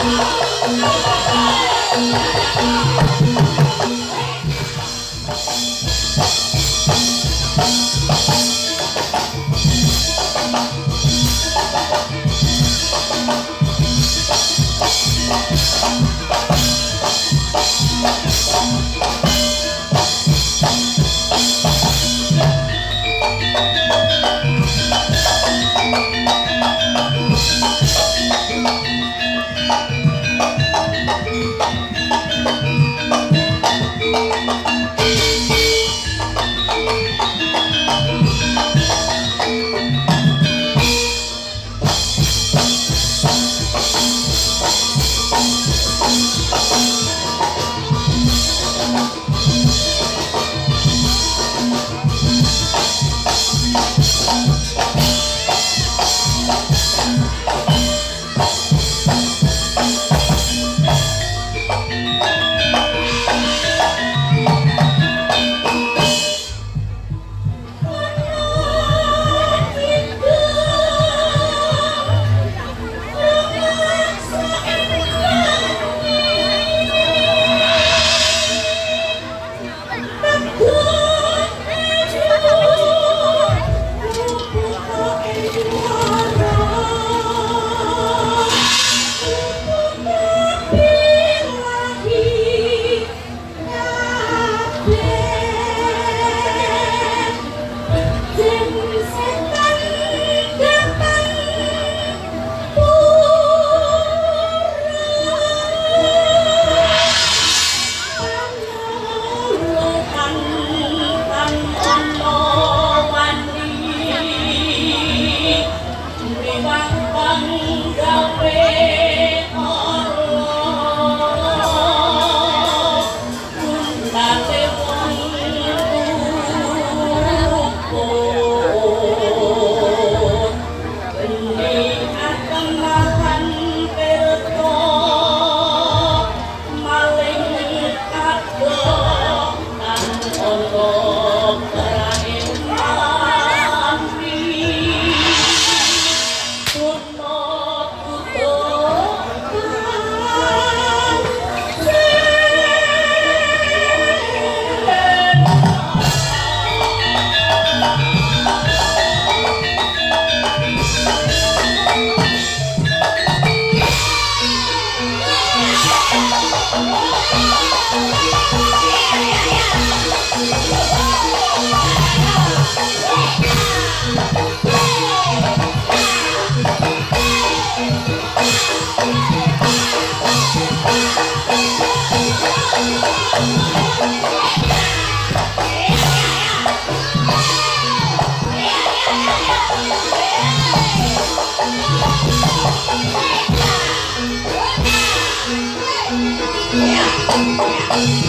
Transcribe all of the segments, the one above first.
Yeah. Thank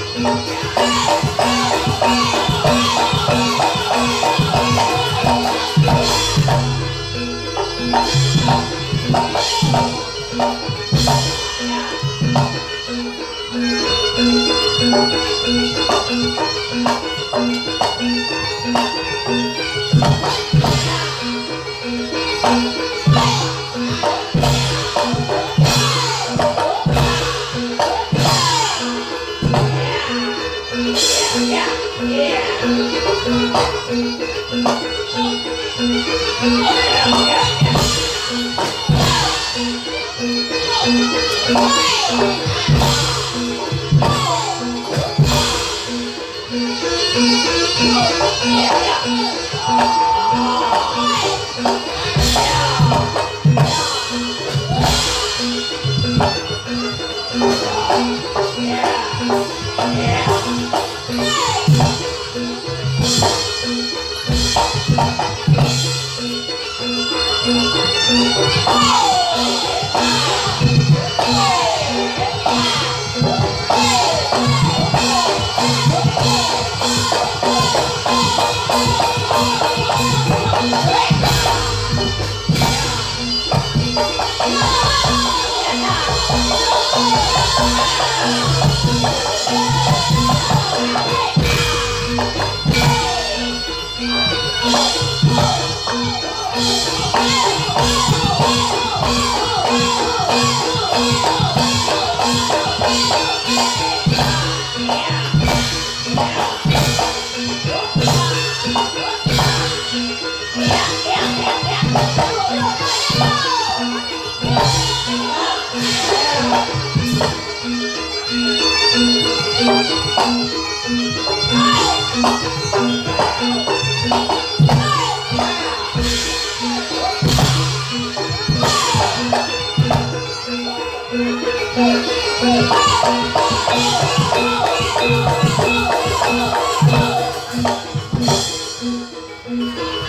Yeah. Hey!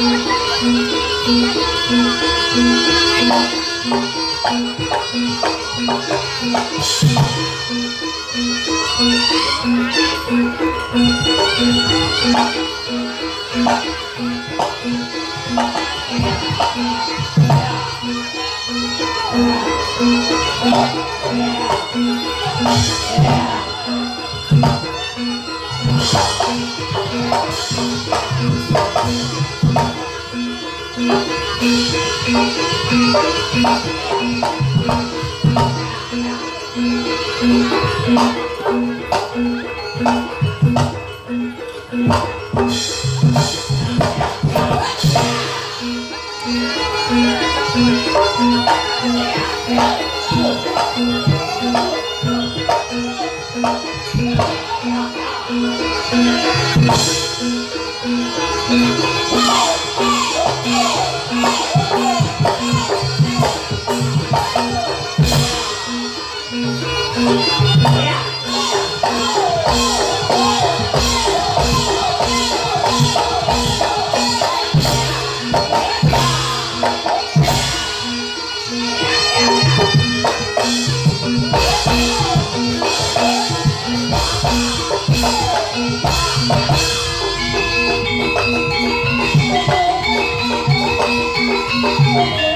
Yeah. Oh!